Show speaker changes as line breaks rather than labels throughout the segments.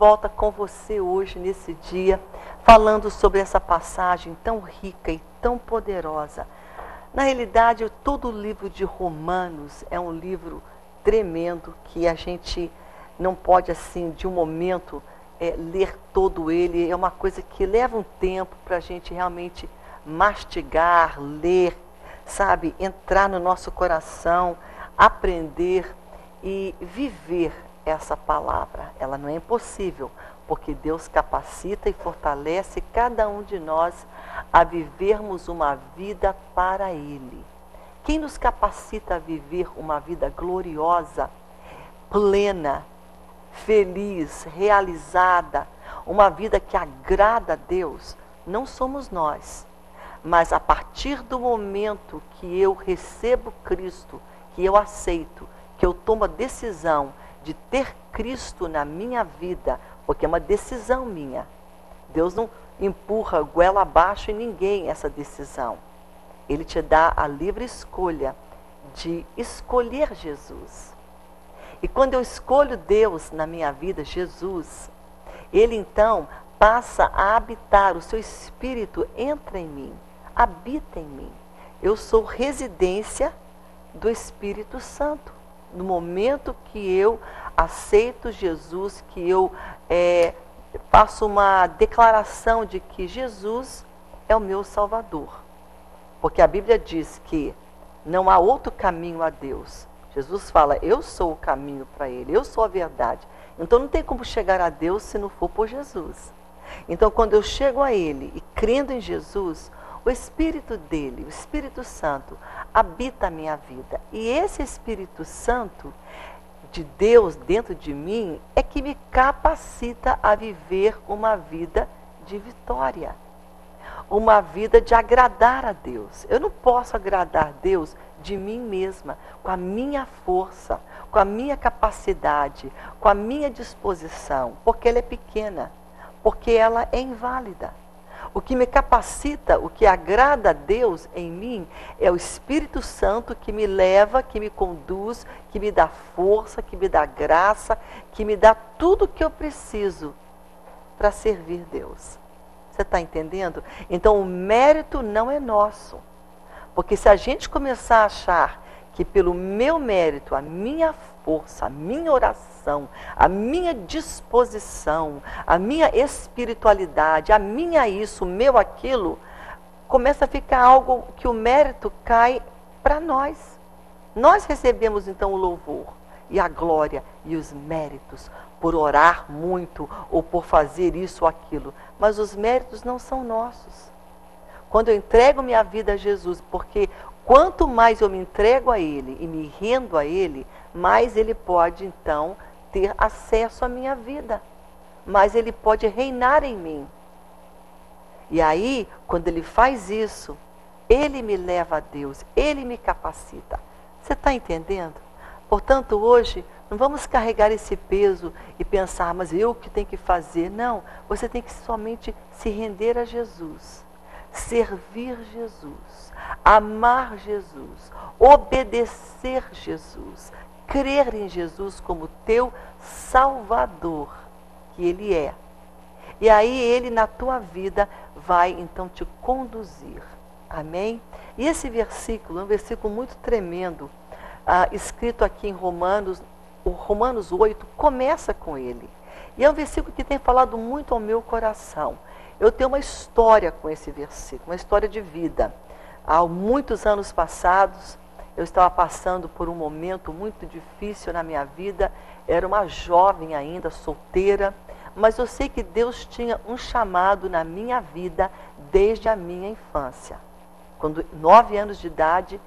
volta com você hoje, nesse dia, falando sobre essa passagem tão rica e tão poderosa. Na realidade, todo o livro de Romanos é um livro tremendo que a gente não pode, assim, de um momento, é, ler todo ele. É uma coisa que leva um tempo para a gente realmente mastigar, ler, sabe, entrar no nosso coração, aprender e viver essa palavra. Ela não é impossível, porque Deus capacita e fortalece cada um de nós a vivermos uma vida para Ele. Quem nos capacita a viver uma vida gloriosa, plena, feliz, realizada, uma vida que agrada a Deus, não somos nós. Mas a partir do momento que eu recebo Cristo, que eu aceito, que eu tomo a decisão de ter Cristo na minha vida, porque é uma decisão minha. Deus não empurra goela abaixo em ninguém essa decisão. Ele te dá a livre escolha de escolher Jesus. E quando eu escolho Deus na minha vida, Jesus, ele então passa a habitar, o seu espírito entra em mim, habita em mim. Eu sou residência do Espírito Santo no momento que eu aceito Jesus, que eu é, faço uma declaração de que Jesus é o meu Salvador. Porque a Bíblia diz que não há outro caminho a Deus. Jesus fala, eu sou o caminho para Ele, eu sou a verdade. Então não tem como chegar a Deus se não for por Jesus. Então quando eu chego a Ele e crendo em Jesus, o Espírito dele, o Espírito Santo, habita a minha vida. E esse Espírito Santo de Deus dentro de mim é que me capacita a viver uma vida de vitória. Uma vida de agradar a Deus. Eu não posso agradar Deus de mim mesma, com a minha força, com a minha capacidade, com a minha disposição, porque ela é pequena, porque ela é inválida. O que me capacita, o que agrada a Deus em mim, é o Espírito Santo que me leva, que me conduz, que me dá força, que me dá graça, que me dá tudo o que eu preciso para servir Deus. Você está entendendo? Então o mérito não é nosso. Porque se a gente começar a achar que pelo meu mérito, a minha força, a minha oração, a minha disposição, a minha espiritualidade, a minha isso, o meu aquilo, começa a ficar algo que o mérito cai para nós. Nós recebemos então o louvor e a glória e os méritos por orar muito ou por fazer isso ou aquilo, mas os méritos não são nossos. Quando eu entrego minha vida a Jesus, porque quanto mais eu me entrego a Ele e me rendo a Ele, mais Ele pode então ter acesso à minha vida, mais Ele pode reinar em mim. E aí, quando Ele faz isso, Ele me leva a Deus, Ele me capacita. Você está entendendo? Portanto, hoje, não vamos carregar esse peso e pensar, mas eu que tenho que fazer. Não, você tem que somente se render a Jesus, servir Jesus, amar Jesus, obedecer Jesus, crer em Jesus como teu Salvador, que Ele é. E aí Ele na tua vida vai então te conduzir. Amém? E esse versículo é um versículo muito tremendo, ah, escrito aqui em Romanos, o Romanos 8 começa com ele. E é um versículo que tem falado muito ao meu coração. Eu tenho uma história com esse versículo, uma história de vida. Há muitos anos passados, eu estava passando por um momento muito difícil na minha vida, era uma jovem ainda, solteira, mas eu sei que Deus tinha um chamado na minha vida desde a minha infância. Quando nove anos de idade,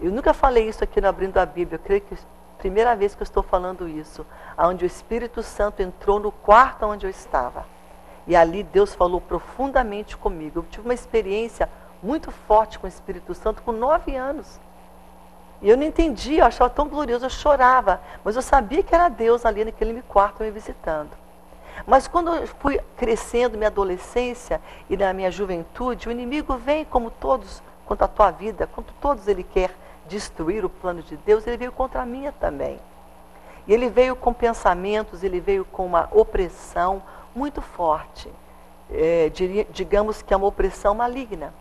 eu nunca falei isso aqui no Abrindo a Bíblia, eu creio que é a primeira vez que eu estou falando isso, onde o Espírito Santo entrou no quarto onde eu estava. E ali Deus falou profundamente comigo. Eu tive uma experiência muito forte com o Espírito Santo com nove anos. E eu não entendia, eu achava tão glorioso, eu chorava, mas eu sabia que era Deus ali naquele quarto me visitando. Mas quando eu fui crescendo, minha adolescência e na minha juventude, o inimigo vem como todos, contra a tua vida, contra todos ele quer destruir o plano de Deus, ele veio contra a minha também. E ele veio com pensamentos, ele veio com uma opressão muito forte. É, digamos que é uma opressão maligna.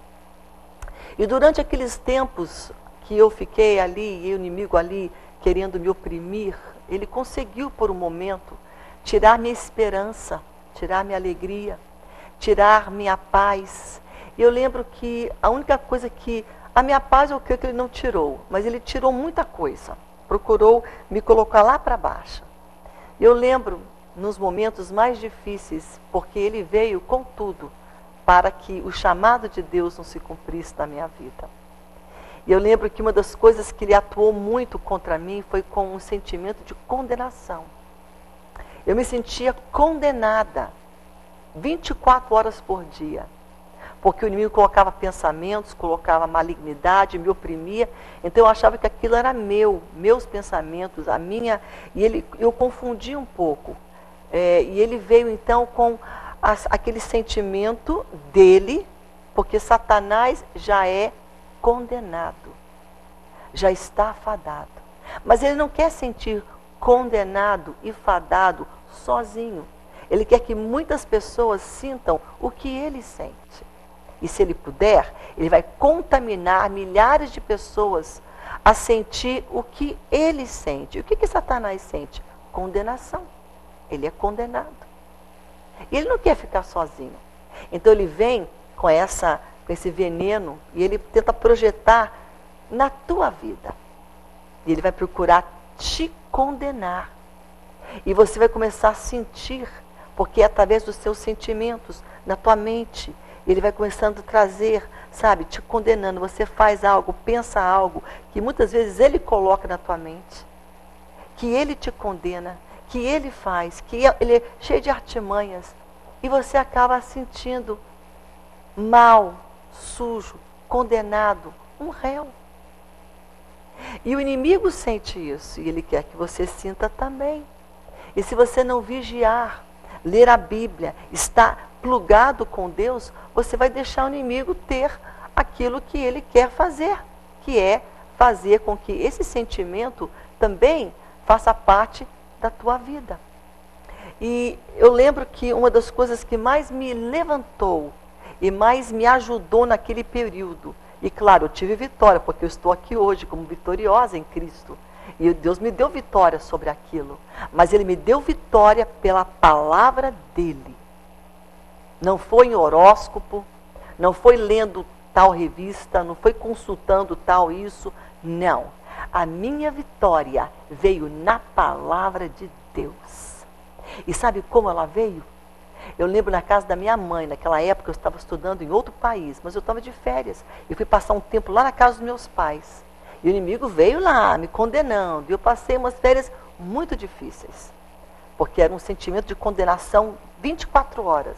E durante aqueles tempos que eu fiquei ali, e o inimigo ali querendo me oprimir, ele conseguiu por um momento tirar minha esperança, tirar minha alegria, tirar minha paz. E eu lembro que a única coisa que. A minha paz eu creio que ele não tirou, mas ele tirou muita coisa. Procurou me colocar lá para baixo. Eu lembro nos momentos mais difíceis, porque ele veio com tudo para que o chamado de Deus não se cumprisse na minha vida. E eu lembro que uma das coisas que ele atuou muito contra mim foi com um sentimento de condenação. Eu me sentia condenada 24 horas por dia. Porque o inimigo colocava pensamentos, colocava malignidade, me oprimia. Então eu achava que aquilo era meu, meus pensamentos, a minha. E ele, eu confundi um pouco. É, e ele veio então com as, aquele sentimento dele, porque Satanás já é condenado, já está fadado. Mas ele não quer sentir condenado e fadado sozinho. Ele quer que muitas pessoas sintam o que ele sente. E se ele puder, ele vai contaminar milhares de pessoas a sentir o que ele sente. O que, que Satanás sente? Condenação. Ele é condenado. Ele não quer ficar sozinho. Então ele vem com, essa, com esse veneno e ele tenta projetar na tua vida. E ele vai procurar te condenar. E você vai começar a sentir, porque é através dos seus sentimentos, na tua mente, ele vai começando a trazer, sabe, te condenando. Você faz algo, pensa algo, que muitas vezes ele coloca na tua mente, que ele te condena, que ele faz, que ele é cheio de artimanhas, e você acaba sentindo mal, sujo, condenado, um réu. E o inimigo sente isso, e ele quer que você sinta também. E se você não vigiar, ler a Bíblia, estar plugado com Deus, você vai deixar o inimigo ter aquilo que ele quer fazer, que é fazer com que esse sentimento também faça parte da tua vida. E eu lembro que uma das coisas que mais me levantou e mais me ajudou naquele período, e claro, eu tive vitória, porque eu estou aqui hoje como vitoriosa em Cristo. E Deus me deu vitória sobre aquilo. Mas Ele me deu vitória pela palavra dEle. Não foi em horóscopo, não foi lendo tal revista, não foi consultando tal isso. Não. A minha vitória veio na palavra de Deus. E sabe como ela veio? Eu lembro na casa da minha mãe, naquela época eu estava estudando em outro país, mas eu estava de férias. E fui passar um tempo lá na casa dos meus pais. E o inimigo veio lá, me condenando. E eu passei umas férias muito difíceis. Porque era um sentimento de condenação 24 horas.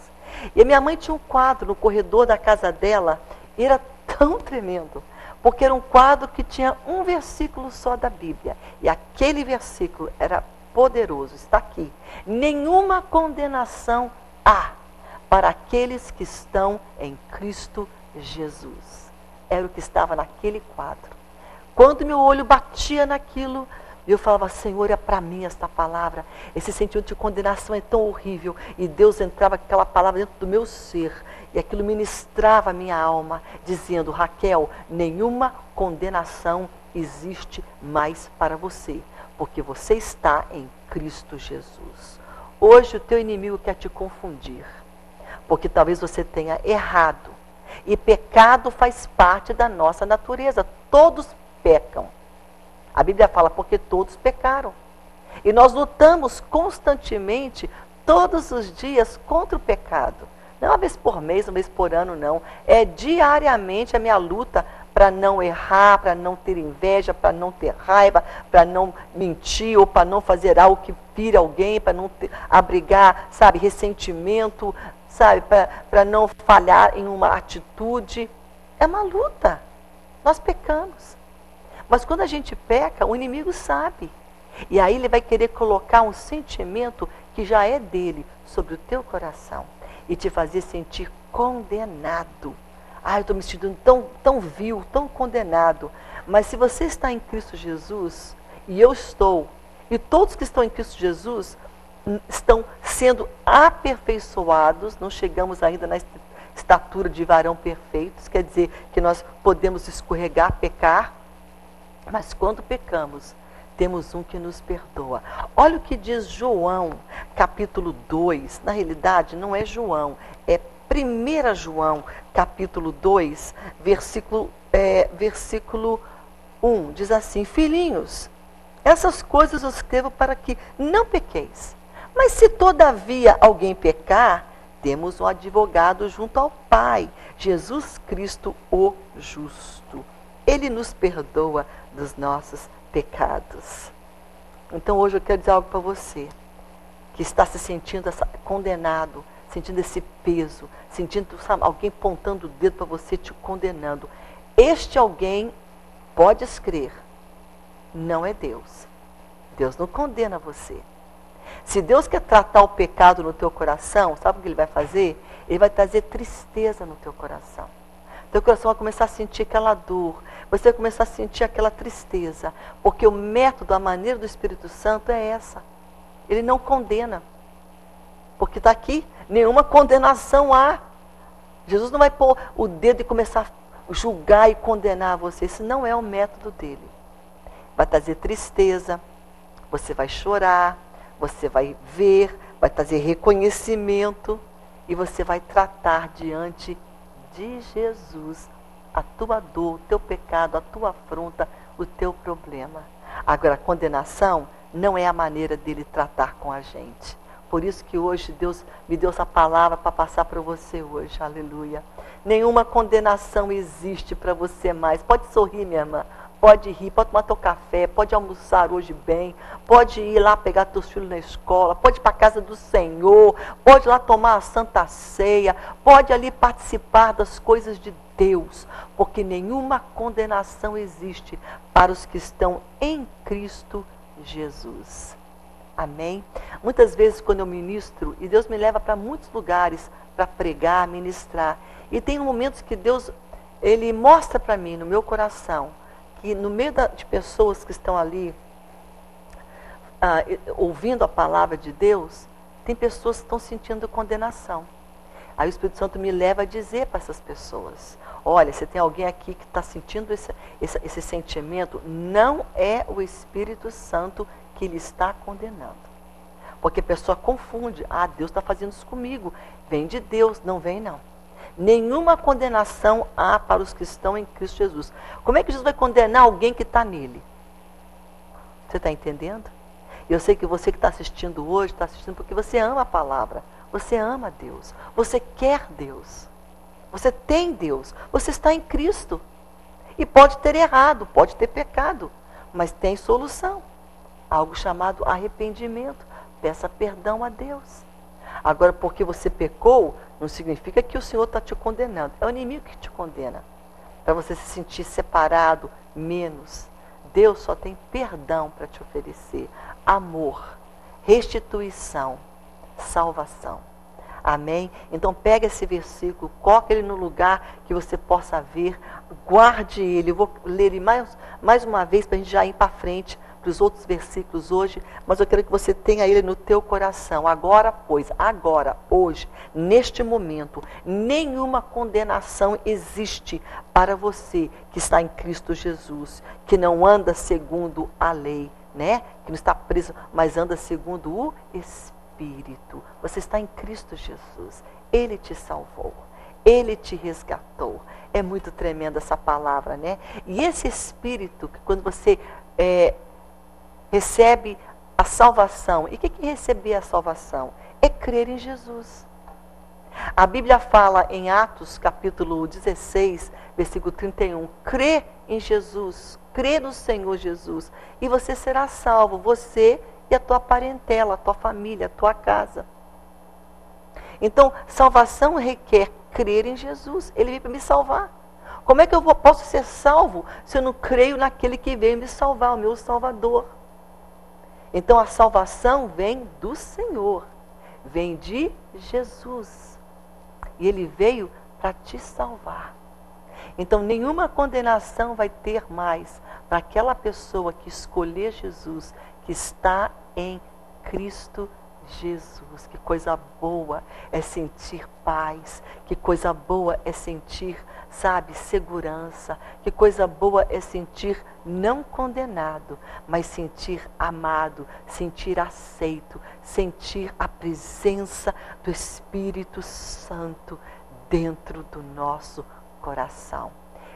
E a minha mãe tinha um quadro no corredor da casa dela, e era tão tremendo porque era um quadro que tinha um versículo só da Bíblia. E aquele versículo era poderoso, está aqui. Nenhuma condenação há para aqueles que estão em Cristo Jesus. Era o que estava naquele quadro. Quando meu olho batia naquilo, eu falava, Senhor, é para mim esta palavra. Esse sentimento de condenação é tão horrível. E Deus entrava com aquela palavra dentro do meu ser. E aquilo ministrava a minha alma, dizendo: Raquel, nenhuma condenação existe mais para você, porque você está em Cristo Jesus. Hoje o teu inimigo quer te confundir, porque talvez você tenha errado. E pecado faz parte da nossa natureza. Todos pecam. A Bíblia fala porque todos pecaram. E nós lutamos constantemente, todos os dias, contra o pecado. Não uma vez por mês, uma vez por ano, não. É diariamente a minha luta para não errar, para não ter inveja, para não ter raiva, para não mentir ou para não fazer algo que pire alguém, para não ter, abrigar, sabe, ressentimento, sabe, para não falhar em uma atitude. É uma luta. Nós pecamos. Mas quando a gente peca, o inimigo sabe. E aí ele vai querer colocar um sentimento que já é dele sobre o teu coração e te fazer sentir condenado. Ah, eu estou me sentindo tão, tão vil, tão condenado. Mas se você está em Cristo Jesus, e eu estou, E todos que estão em Cristo Jesus estão sendo aperfeiçoados, não chegamos ainda na estatura de varão perfeitos, quer dizer que nós podemos escorregar, pecar, mas quando pecamos, temos um que nos perdoa. Olha o que diz João, capítulo 2. Na realidade, não é João, é 1 João, capítulo 2, versículo, é, versículo 1. Diz assim: Filhinhos, essas coisas eu escrevo para que não pequeis. Mas se todavia alguém pecar, temos um advogado junto ao Pai, Jesus Cristo o justo. Ele nos perdoa dos nossos pecados. Então hoje eu quero dizer algo para você que está se sentindo condenado, sentindo esse peso, sentindo sabe, alguém pontando o dedo para você, te condenando. Este alguém, pode escrever, não é Deus. Deus não condena você. Se Deus quer tratar o pecado no teu coração, sabe o que Ele vai fazer? Ele vai trazer tristeza no teu coração. Teu coração vai começar a sentir aquela dor, você vai começar a sentir aquela tristeza, porque o método, a maneira do Espírito Santo é essa. Ele não condena, porque está aqui, nenhuma condenação há. Jesus não vai pôr o dedo e começar a julgar e condenar você. Esse não é o método dele. Vai trazer tristeza, você vai chorar, você vai ver, vai trazer reconhecimento e você vai tratar diante de Jesus a tua dor, o teu pecado, a tua afronta, o teu problema. Agora, a condenação não é a maneira dele tratar com a gente. Por isso que hoje Deus me deu essa palavra para passar para você hoje. Aleluia. Nenhuma condenação existe para você mais. Pode sorrir, minha irmã. Pode rir, pode tomar teu café, pode almoçar hoje bem, pode ir lá pegar teus filhos na escola, pode ir para a casa do Senhor, pode ir lá tomar a santa ceia, pode ali participar das coisas de Deus, porque nenhuma condenação existe para os que estão em Cristo Jesus. Amém? Muitas vezes quando eu ministro, e Deus me leva para muitos lugares para pregar, ministrar, e tem momentos que Deus, Ele mostra para mim, no meu coração, que no meio da, de pessoas que estão ali ah, ouvindo a palavra de Deus, tem pessoas que estão sentindo condenação. Aí o Espírito Santo me leva a dizer para essas pessoas: olha, você tem alguém aqui que está sentindo esse, esse, esse sentimento, não é o Espírito Santo que lhe está condenando. Porque a pessoa confunde: ah, Deus está fazendo isso comigo. Vem de Deus, não vem não. Nenhuma condenação há para os que estão em Cristo Jesus. Como é que Jesus vai condenar alguém que está nele? Você está entendendo? Eu sei que você que está assistindo hoje, está assistindo porque você ama a palavra. Você ama Deus. Você quer Deus. Você tem Deus. Você está em Cristo. E pode ter errado, pode ter pecado, mas tem solução. Algo chamado arrependimento. Peça perdão a Deus. Agora, porque você pecou, não significa que o Senhor está te condenando. É o inimigo que te condena. Para você se sentir separado, menos. Deus só tem perdão para te oferecer. Amor, restituição, salvação. Amém? Então pega esse versículo, coloca ele no lugar que você possa ver, guarde ele. Eu vou ler ele mais, mais uma vez para a gente já ir para frente os outros versículos hoje, mas eu quero que você tenha ele no teu coração. Agora, pois, agora, hoje, neste momento, nenhuma condenação existe para você que está em Cristo Jesus, que não anda segundo a lei, né? Que não está preso, mas anda segundo o Espírito. Você está em Cristo Jesus. Ele te salvou. Ele te resgatou. É muito tremenda essa palavra, né? E esse Espírito, que quando você é, recebe a salvação. E o que é receber a salvação? É crer em Jesus. A Bíblia fala em Atos capítulo 16, versículo 31, crê em Jesus, crê no Senhor Jesus, e você será salvo, você e a tua parentela, a tua família, a tua casa. Então, salvação requer crer em Jesus. Ele veio para me salvar. Como é que eu vou, posso ser salvo se eu não creio naquele que veio me salvar, o meu Salvador? Então a salvação vem do Senhor, vem de Jesus. E ele veio para te salvar. Então nenhuma condenação vai ter mais para aquela pessoa que escolher Jesus, que está em Cristo Jesus. Que coisa boa é sentir paz, que coisa boa é sentir, sabe, segurança, que coisa boa é sentir não condenado, mas sentir amado, sentir aceito, sentir a presença do Espírito Santo dentro do nosso coração.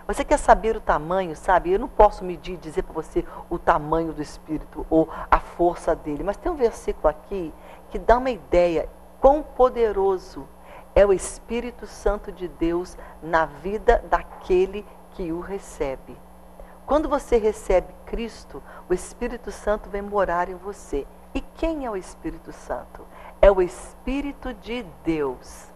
Você quer saber o tamanho, sabe? Eu não posso medir, dizer para você o tamanho do Espírito ou a força dele, mas tem um versículo aqui que dá uma ideia quão poderoso é o Espírito Santo de Deus na vida daquele que o recebe. Quando você recebe Cristo, o Espírito Santo vem morar em você. E quem é o Espírito Santo? É o Espírito de Deus.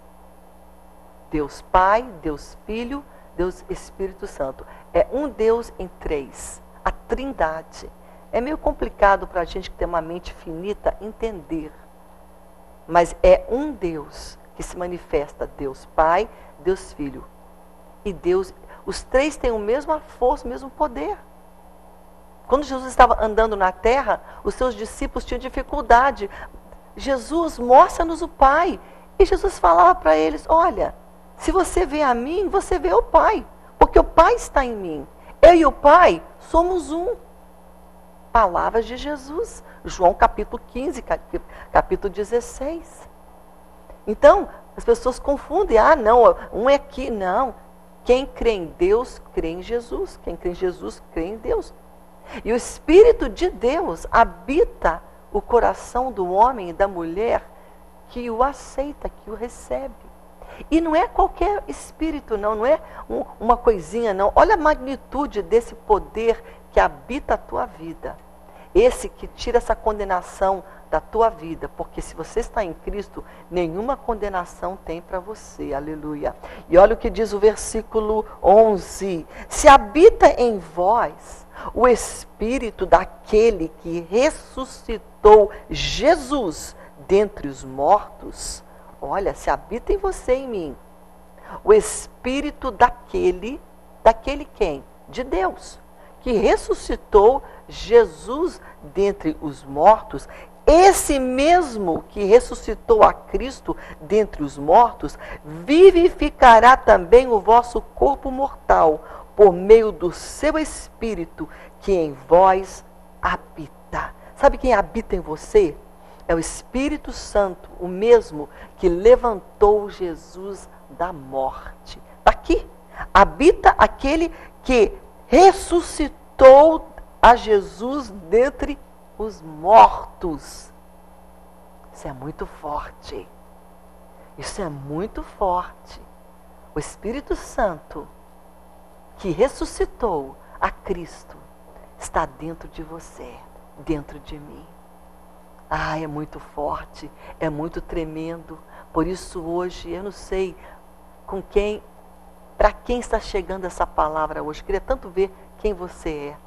Deus Pai, Deus Filho, Deus Espírito Santo. É um Deus em três, a trindade. É meio complicado para a gente que tem uma mente finita entender. Mas é um Deus que se manifesta, Deus Pai, Deus Filho e Deus. Os três têm a mesma força, o mesmo poder. Quando Jesus estava andando na terra, os seus discípulos tinham dificuldade. Jesus, mostra-nos o Pai. E Jesus falava para eles: Olha, se você vê a mim, você vê o Pai, porque o Pai está em mim. Eu e o Pai somos um. Palavras de Jesus, João capítulo 15, capítulo 16. Então, as pessoas confundem, ah, não, um é aqui, não. Quem crê em Deus, crê em Jesus. Quem crê em Jesus, crê em Deus. E o Espírito de Deus habita o coração do homem e da mulher que o aceita, que o recebe. E não é qualquer espírito, não, não é um, uma coisinha, não. Olha a magnitude desse poder que habita a tua vida. Esse que tira essa condenação da tua vida, porque se você está em Cristo, nenhuma condenação tem para você. Aleluia. E olha o que diz o versículo 11: Se habita em vós o espírito daquele que ressuscitou Jesus dentre os mortos, olha, se habita em você em mim o espírito daquele, daquele quem? De Deus, que ressuscitou Jesus dentre os mortos, esse mesmo que ressuscitou a Cristo dentre os mortos, vivificará também o vosso corpo mortal, por meio do seu Espírito que em vós habita. Sabe quem habita em você? É o Espírito Santo, o mesmo que levantou Jesus da morte. Aqui habita aquele que ressuscitou a Jesus dentre os mortos. Isso é muito forte. Isso é muito forte. O Espírito Santo, que ressuscitou a Cristo, está dentro de você, dentro de mim. Ah, é muito forte, é muito tremendo. Por isso hoje, eu não sei com quem, para quem está chegando essa palavra hoje. Queria tanto ver quem você é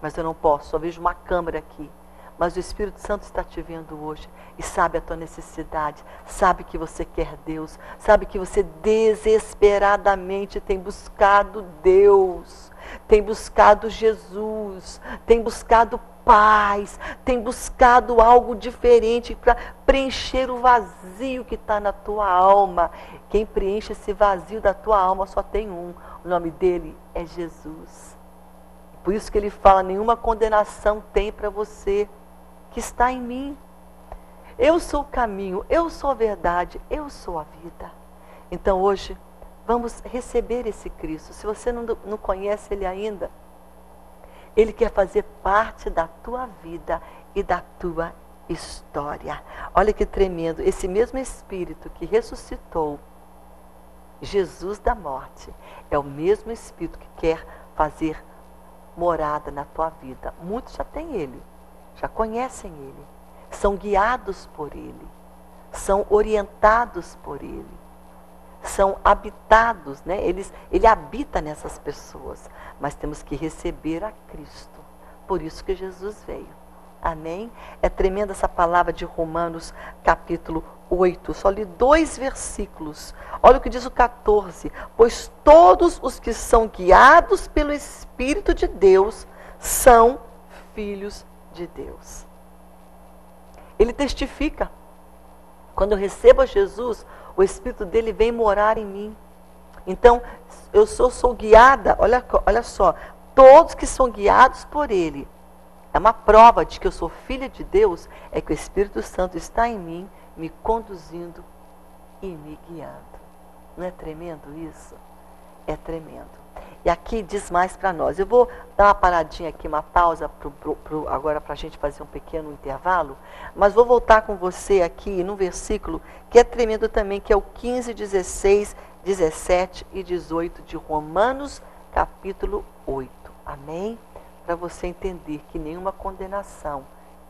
mas eu não posso, só vejo uma câmera aqui. Mas o Espírito Santo está te vendo hoje e sabe a tua necessidade, sabe que você quer Deus, sabe que você desesperadamente tem buscado Deus, tem buscado Jesus, tem buscado paz, tem buscado algo diferente para preencher o vazio que está na tua alma. Quem preenche esse vazio da tua alma só tem um, o nome dele é Jesus. Por isso que ele fala: nenhuma condenação tem para você que está em mim. Eu sou o caminho, eu sou a verdade, eu sou a vida. Então hoje, vamos receber esse Cristo. Se você não, não conhece Ele ainda, Ele quer fazer parte da tua vida e da tua história. Olha que tremendo. Esse mesmo Espírito que ressuscitou Jesus da morte é o mesmo Espírito que quer fazer morada na tua vida. Muitos já têm Ele, já conhecem Ele, são guiados por Ele, são orientados por Ele, são habitados, né? Eles, ele habita nessas pessoas, mas temos que receber a Cristo. Por isso que Jesus veio. Amém? É tremenda essa palavra de Romanos, capítulo 8. Só li dois versículos. Olha o que diz o 14. Pois todos os que são guiados pelo Espírito de Deus são filhos de Deus. Ele testifica. Quando eu recebo a Jesus, o Espírito dele vem morar em mim. Então, eu sou, sou guiada, olha, olha só, todos que são guiados por Ele. É uma prova de que eu sou filha de Deus, é que o Espírito Santo está em mim, me conduzindo e me guiando. Não é tremendo isso? É tremendo. E aqui diz mais para nós. Eu vou dar uma paradinha aqui, uma pausa pro, pro, pro, agora para a gente fazer um pequeno intervalo, mas vou voltar com você aqui no versículo que é tremendo também, que é o 15, 16, 17 e 18 de Romanos, capítulo 8. Amém? Para você entender que nenhuma condenação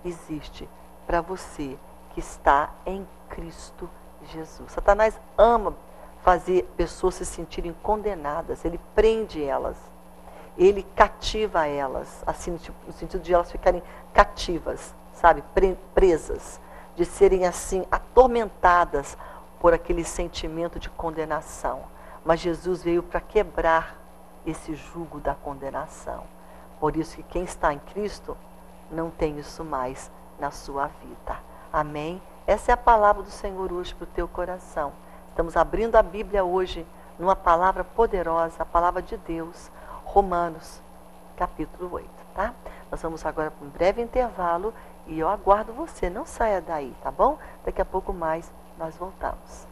existe para você que está em Cristo Jesus. Satanás ama fazer pessoas se sentirem condenadas, ele prende elas, ele cativa elas, assim, tipo, no sentido de elas ficarem cativas, sabe, presas, de serem assim atormentadas por aquele sentimento de condenação. Mas Jesus veio para quebrar esse jugo da condenação. Por isso que quem está em Cristo não tem isso mais na sua vida. Amém? Essa é a palavra do Senhor hoje para o teu coração. Estamos abrindo a Bíblia hoje numa palavra poderosa, a palavra de Deus, Romanos, capítulo 8, tá? Nós vamos agora para um breve intervalo e eu aguardo você, não saia daí, tá bom? Daqui a pouco mais nós voltamos.